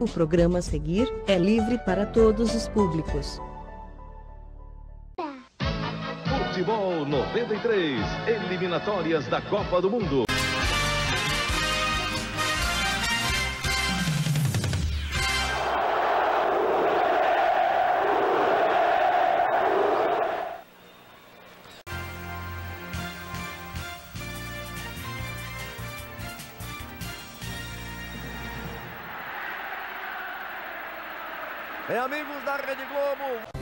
O programa a seguir é livre para todos os públicos. Futebol 93, eliminatórias da Copa do Mundo. É amigos da Rede Globo.